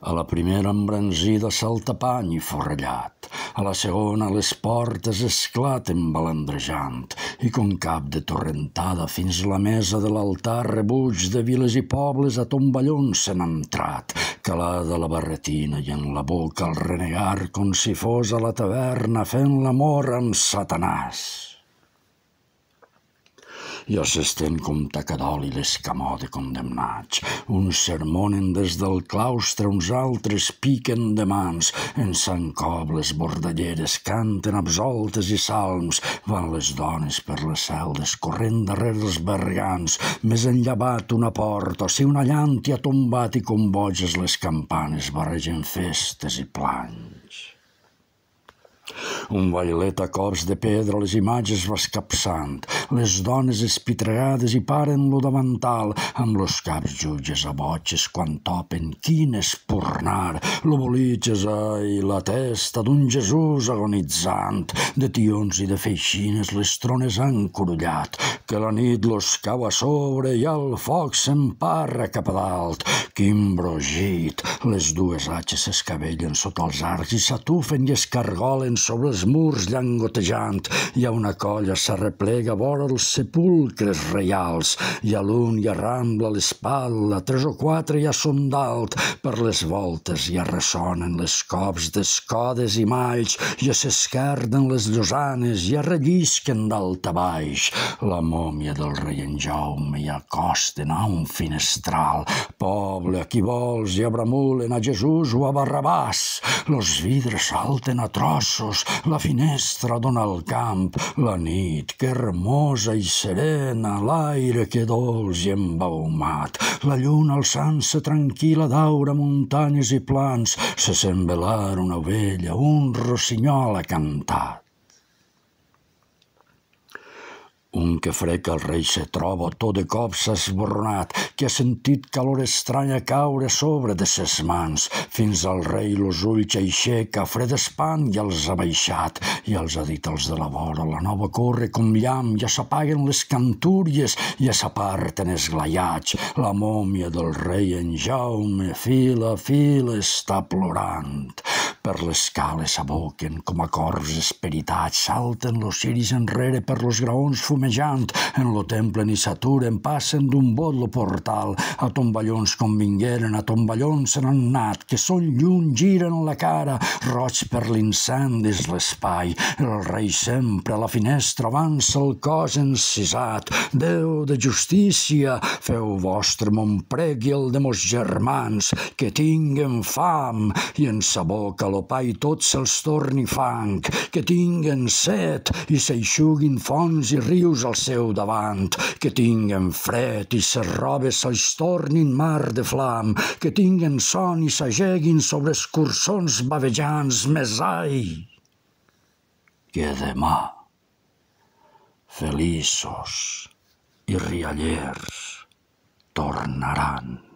A la primera embranzida saltapany i forrellat, a la segona les portes esclaten balandrejant. I com cap de torrentada fins la mesa de l'altar rebuig de viles i pobles a tomballons se n'ha entrat, calada la barretina i en la boca el renegar com si fos a la taverna fent l'amor amb Satanàs els s'estén com tacadol i l'escamó de condemnats. Uns sermonen des del claustre, uns altres piquen de mans, en Sant Cobles bordalleres canten absoltes i salms, van les dones per les celdes, corrent darrere els bergants, més enllavat una porta, o si una llàntia tombat i com boges les campanes barregen festes i planys. Un bailet a cops de pedra, les imatges va escapçant, les dones espitregades i paren lo davantal, amb los caps jutges a botxes quan topen, quin espurnar, lo bolitges, ai, la testa d'un Jesús agonitzant, de tions i de feixines les trones han corullat, que la nit los cau a sobre i el foc s'emparra cap a dalt, quin brogit, les dues atxes s'escabellen sota els arcs i s'atufen i escargolen sobre els murs llangotejant. Hi ha una colla s'arreplega vora els sepulcres reials. Hi ha l'un i arrambla l'espatlla, tres o quatre ja són dalt. Per les voltes ja ressonen les cops d'escodes i malls, ja s'esquerden les llosanes, ja rellisquen dalt a baix. La mòmia del rei en Jaume i acosten a un finestral. Poble, a qui vols, i abramulen a Jesús o a Barrabàs. Los vidres salten a trossos la finestra dona al camp, la nit que hermosa i serena, l'aire que dolç i embaumat, la lluna alçant-se tranquil·la d'aura muntanyes i plans, se sent velar una ovella, un rossinyol ha cantat. Un que freca el rei se troba, tot de cop s'ha esborronat, que ha sentit calor estranya caure sobre de ses mans. Fins al rei los ulls aixeca, fred espant i els ha baixat, i els ha dit els de la vora, la nova corre com llamp, ja s'apaguen les cantúries, ja s'aparten els glaiats. La mòmia del rei en Jaume, fila a fila, està plorant. Per l'escala s'aboquen com a corps esperitats, salten los ciris enrere per los graons fumejant. En lo temple ni s'aturen, passen d'un bot lo portal, a tomballons com vingueren, a tomballons se n'han anat, que són lluny, giren la cara, roig per l'incendi l'espai, el rei sempre a la finestra avança el cos encisat, Déu de justícia, feu vostre mon pregui el de mos germans, que tinguen fam, i en sa boca lo pa i tot se'ls torni fang, que tinguen set i s'eixuguin fonts i rius al seu davant, que tinguen fred i ses robes se'ls tornin mar de flam, que tinguen son i s'ageguin sobre escurçons bavejants més ai. Que demà, feliços i riallers, tornaran.